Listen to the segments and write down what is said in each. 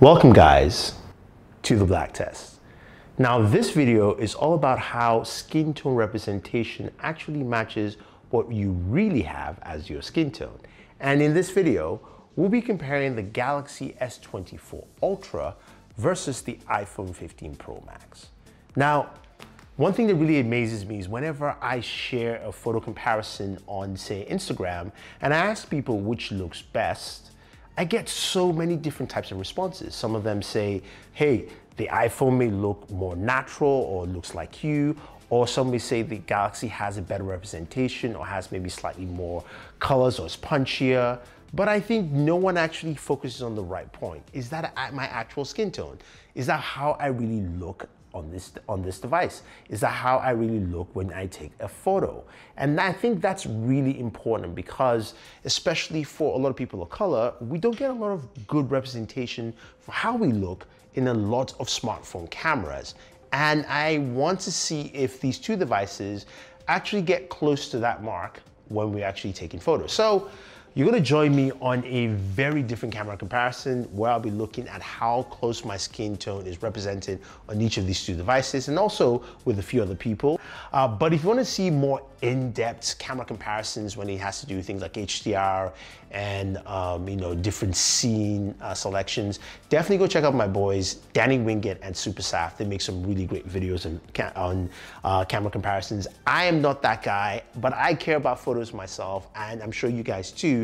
Welcome guys to the black test. Now this video is all about how skin tone representation actually matches what you really have as your skin tone. And in this video, we'll be comparing the Galaxy S24 Ultra versus the iPhone 15 Pro Max. Now, one thing that really amazes me is whenever I share a photo comparison on say Instagram and I ask people which looks best, I get so many different types of responses. Some of them say, hey, the iPhone may look more natural or looks like you, or some may say the Galaxy has a better representation or has maybe slightly more colors or is punchier. But I think no one actually focuses on the right point. Is that my actual skin tone? Is that how I really look on this, on this device? Is that how I really look when I take a photo? And I think that's really important because especially for a lot of people of color, we don't get a lot of good representation for how we look in a lot of smartphone cameras. And I want to see if these two devices actually get close to that mark when we're actually taking photos. So you're gonna join me on a very different camera comparison where I'll be looking at how close my skin tone is represented on each of these two devices and also with a few other people. Uh, but if you wanna see more in-depth camera comparisons when it has to do things like HDR and um, you know different scene uh, selections, definitely go check out my boys Danny Winget and Super Saf. They make some really great videos on, on uh, camera comparisons. I am not that guy, but I care about photos myself, and I'm sure you guys too.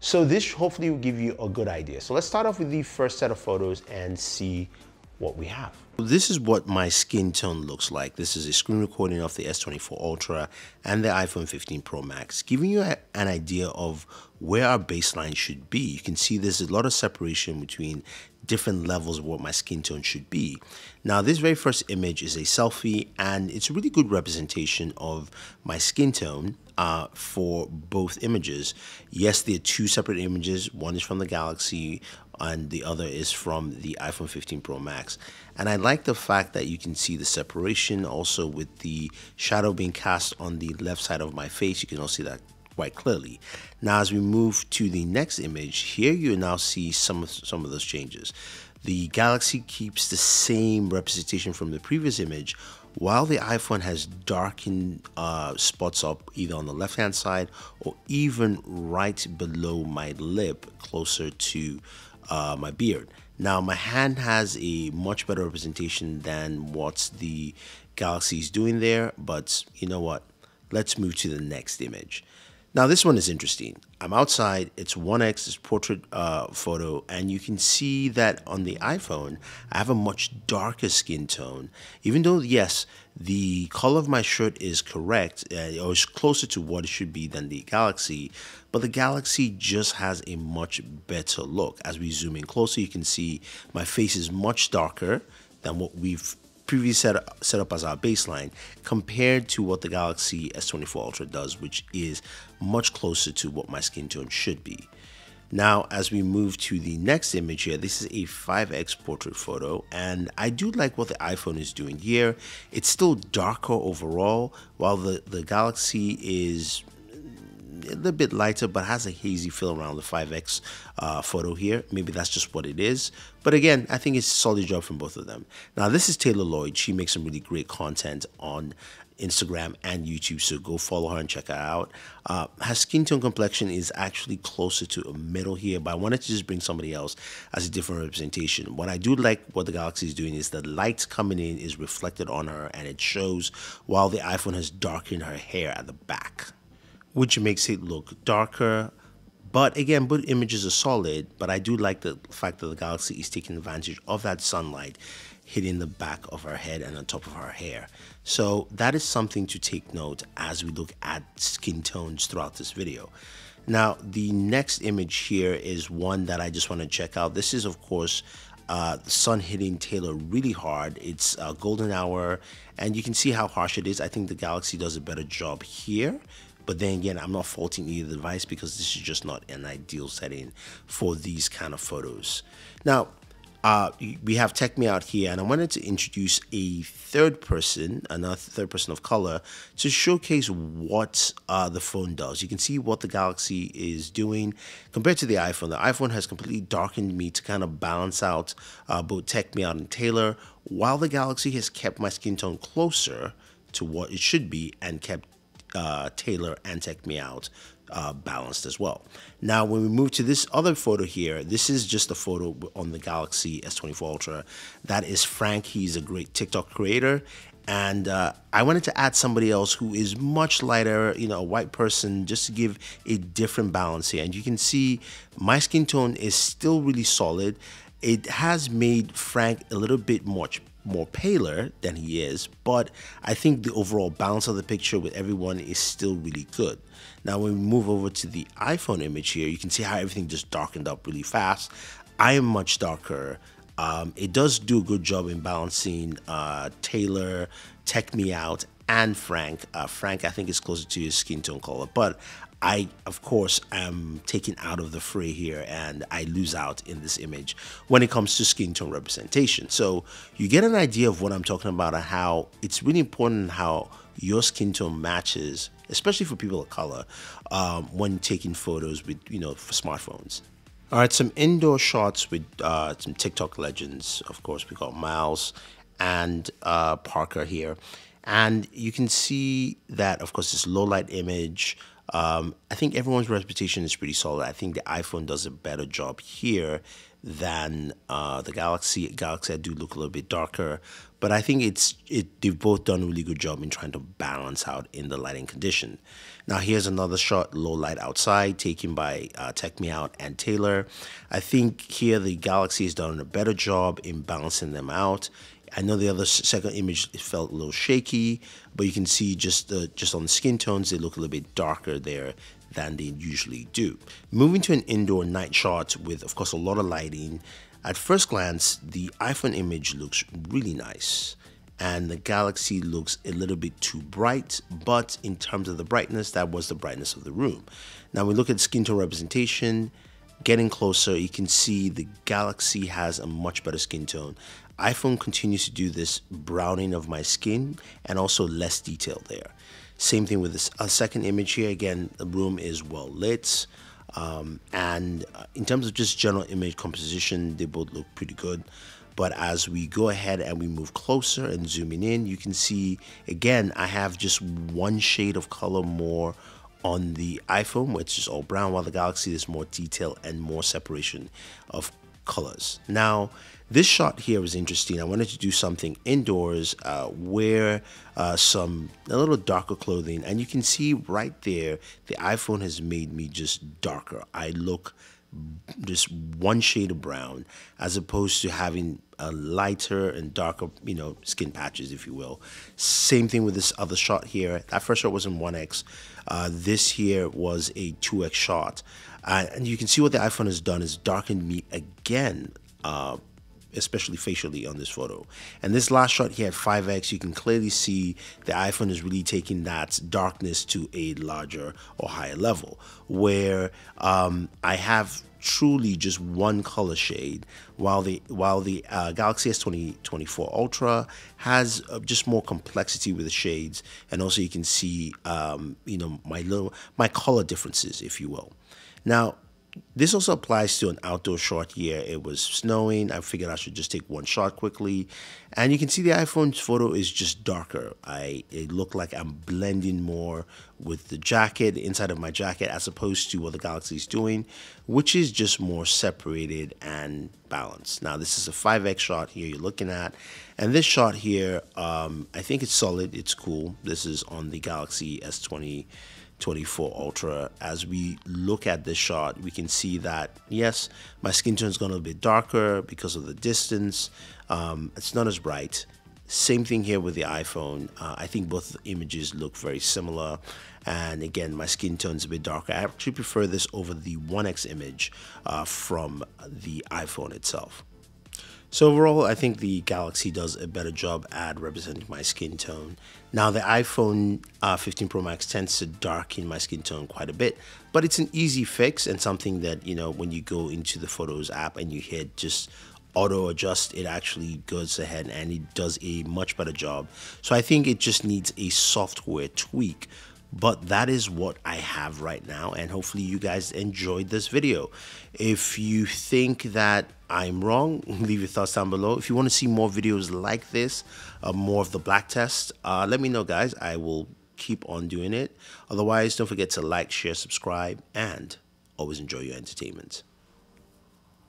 So this hopefully will give you a good idea. So let's start off with the first set of photos and see what we have. This is what my skin tone looks like. This is a screen recording of the S24 Ultra and the iPhone 15 Pro Max, giving you a, an idea of where our baseline should be. You can see there's a lot of separation between different levels of what my skin tone should be. Now, this very first image is a selfie, and it's a really good representation of my skin tone uh, for both images. Yes, there are two separate images. One is from the Galaxy, and the other is from the iPhone 15 Pro Max. And I like the fact that you can see the separation also with the shadow being cast on the left side of my face. You can also see that quite clearly. Now, as we move to the next image, here you now see some of, some of those changes. The Galaxy keeps the same representation from the previous image, while the iPhone has darkened uh, spots up either on the left hand side or even right below my lip closer to uh, my beard. Now my hand has a much better representation than what the Galaxy is doing there, but you know what? Let's move to the next image. Now this one is interesting. I'm outside, it's 1x, it's portrait uh, photo, and you can see that on the iPhone, I have a much darker skin tone. Even though, yes, the color of my shirt is correct, uh, or is closer to what it should be than the Galaxy, but the Galaxy just has a much better look. As we zoom in closer, you can see my face is much darker than what we've previously set set up as our baseline compared to what the Galaxy S24 Ultra does, which is much closer to what my skin tone should be. Now, as we move to the next image here, this is a 5x portrait photo, and I do like what the iPhone is doing here. It's still darker overall, while the, the Galaxy is a little bit lighter, but has a hazy feel around the 5X uh, photo here. Maybe that's just what it is. But again, I think it's a solid job from both of them. Now, this is Taylor Lloyd. She makes some really great content on Instagram and YouTube, so go follow her and check her out. Uh, her skin tone complexion is actually closer to a middle here, but I wanted to just bring somebody else as a different representation. What I do like what the Galaxy is doing is the light coming in is reflected on her and it shows while the iPhone has darkened her hair at the back which makes it look darker. But again, both images are solid, but I do like the fact that the Galaxy is taking advantage of that sunlight hitting the back of her head and on top of her hair. So that is something to take note as we look at skin tones throughout this video. Now, the next image here is one that I just want to check out. This is, of course, uh, the sun hitting Taylor really hard. It's a golden hour, and you can see how harsh it is. I think the Galaxy does a better job here but then again, I'm not faulting either device because this is just not an ideal setting for these kind of photos. Now, uh, we have Tech Me Out here, and I wanted to introduce a third person, another third person of color, to showcase what uh, the phone does. You can see what the Galaxy is doing compared to the iPhone. The iPhone has completely darkened me to kind of balance out uh, both Tech Me Out and Taylor, while the Galaxy has kept my skin tone closer to what it should be and kept uh, Taylor and Tech Me Out uh, balanced as well. Now, when we move to this other photo here, this is just a photo on the Galaxy S24 Ultra. That is Frank. He's a great TikTok creator. And uh, I wanted to add somebody else who is much lighter, you know, a white person, just to give a different balance here. And you can see my skin tone is still really solid. It has made Frank a little bit much more paler than he is, but I think the overall balance of the picture with everyone is still really good. Now, when we move over to the iPhone image here, you can see how everything just darkened up really fast. I am much darker. Um, it does do a good job in balancing uh, Taylor, Tech Me Out, and Frank. Uh, Frank, I think, is closer to his skin tone color, but I, of course, am taken out of the fray here and I lose out in this image when it comes to skin tone representation. So you get an idea of what I'm talking about and how it's really important how your skin tone matches, especially for people of color, um, when taking photos with, you know, for smartphones. All right, some indoor shots with uh, some TikTok legends. Of course, we got Miles and uh, Parker here. And you can see that, of course, this low light image um, I think everyone's reputation is pretty solid. I think the iPhone does a better job here than uh, the Galaxy. Galaxy I do look a little bit darker, but I think it's it. They've both done a really good job in trying to balance out in the lighting condition. Now here's another shot, low light outside, taken by uh, Tech Me Out and Taylor. I think here the Galaxy has done a better job in balancing them out. I know the other second image felt a little shaky, but you can see just uh, just on the skin tones, they look a little bit darker there than they usually do. Moving to an indoor night shot with, of course, a lot of lighting. At first glance, the iPhone image looks really nice and the galaxy looks a little bit too bright, but in terms of the brightness, that was the brightness of the room. Now we look at skin tone representation, getting closer, you can see the galaxy has a much better skin tone iPhone continues to do this browning of my skin and also less detail there. Same thing with this a second image here. Again, the room is well lit. Um, and uh, in terms of just general image composition, they both look pretty good. But as we go ahead and we move closer and zooming in, you can see again, I have just one shade of color more on the iPhone, which is all brown, while the Galaxy is more detail and more separation of colors. Now, this shot here was interesting. I wanted to do something indoors, uh, wear uh, some a little darker clothing, and you can see right there the iPhone has made me just darker. I look just one shade of brown as opposed to having a lighter and darker, you know, skin patches, if you will. Same thing with this other shot here. That first shot was in 1x. Uh, this here was a 2x shot. Uh, and you can see what the iPhone has done is darkened me again uh, especially facially on this photo. And this last shot here at 5x, you can clearly see the iPhone is really taking that darkness to a larger or higher level, where um, I have truly just one color shade while the while the uh, Galaxy S20 24 Ultra has uh, just more complexity with the shades and also you can see um, you know my little my color differences if you will now this also applies to an outdoor shot here. It was snowing. I figured I should just take one shot quickly. And you can see the iPhone's photo is just darker. I It looked like I'm blending more with the jacket, inside of my jacket, as opposed to what the Galaxy is doing, which is just more separated and balanced. Now, this is a 5X shot here you're looking at. And this shot here, um, I think it's solid. It's cool. This is on the Galaxy S20 24 Ultra. As we look at this shot, we can see that, yes, my skin tone is going to be darker because of the distance. Um, it's not as bright. Same thing here with the iPhone. Uh, I think both images look very similar. And again, my skin tone is a bit darker. I actually prefer this over the 1X image uh, from the iPhone itself. So overall, I think the Galaxy does a better job at representing my skin tone. Now the iPhone uh, 15 Pro Max tends to darken my skin tone quite a bit, but it's an easy fix and something that, you know, when you go into the Photos app and you hit just auto adjust, it actually goes ahead and it does a much better job. So I think it just needs a software tweak. But that is what I have right now, and hopefully, you guys enjoyed this video. If you think that I'm wrong, leave your thoughts down below. If you want to see more videos like this, uh, more of the black test, uh, let me know, guys. I will keep on doing it. Otherwise, don't forget to like, share, subscribe, and always enjoy your entertainment.